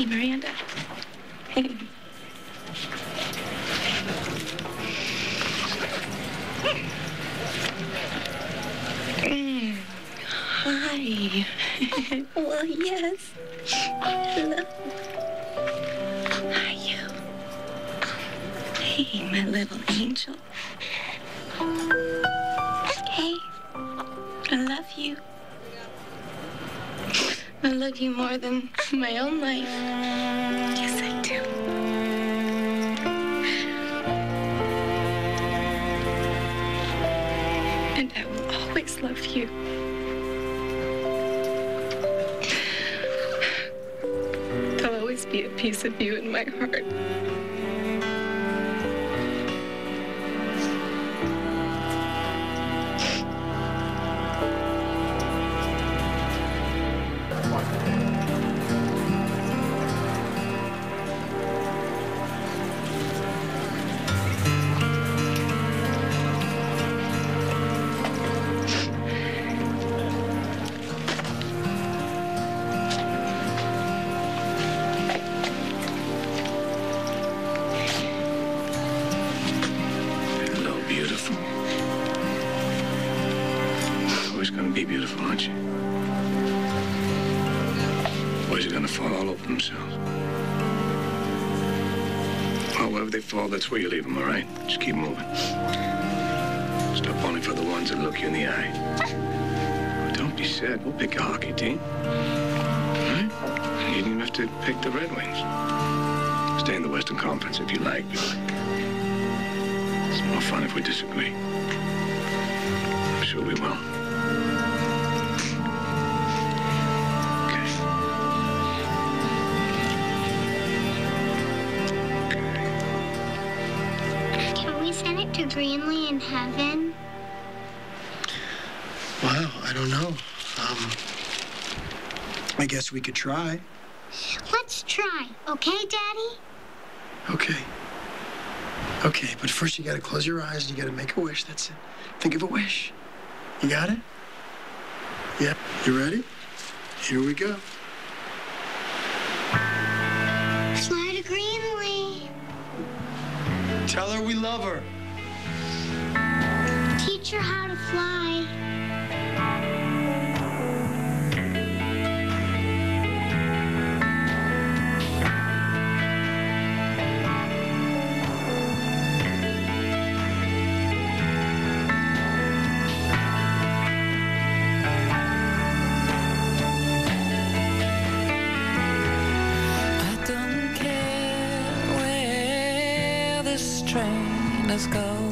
Hey, Miranda. Mm. Hi. well, yes. Hello. Hi, you. Hey, my little angel. Hey, I love you. I love you more than my own life. Yes, I do. And I will always love you. There'll always be a piece of you in my heart. Be beautiful, aren't you? Boys are gonna fall all over themselves. Well, wherever they fall, that's where you leave them, all right? Just keep moving. Stop falling for the ones that look you in the eye. Don't be sad. We'll pick a hockey team. Right? You don't even have to pick the Red Wings. Stay in the Western Conference if you like, it's more fun if we disagree. I'm sure we will. Okay. Can we send it to Greenlee in heaven? Well, I don't know. Um, I guess we could try. Let's try, okay, Daddy? Okay. Okay, but first you gotta close your eyes and you gotta make a wish. That's it. Think of a wish. You got it? Yeah. You ready? Here we go. Fly to Greenlee. Tell her we love her. Teach her how to fly. Train is going.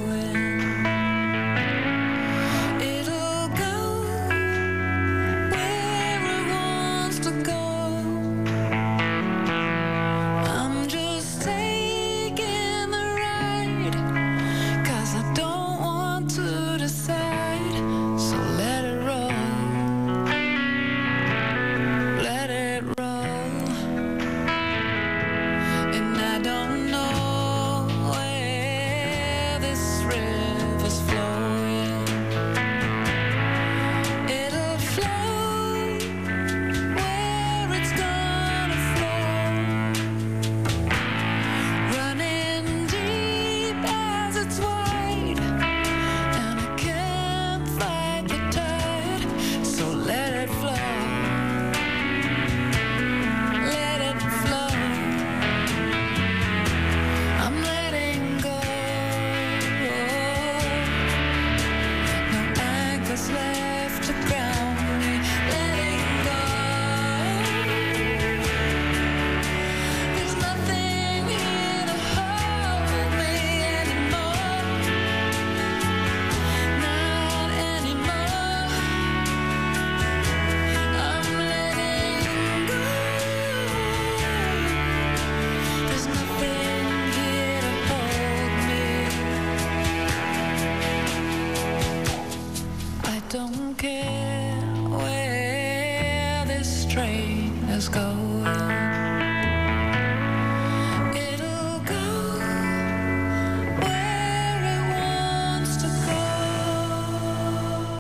Care where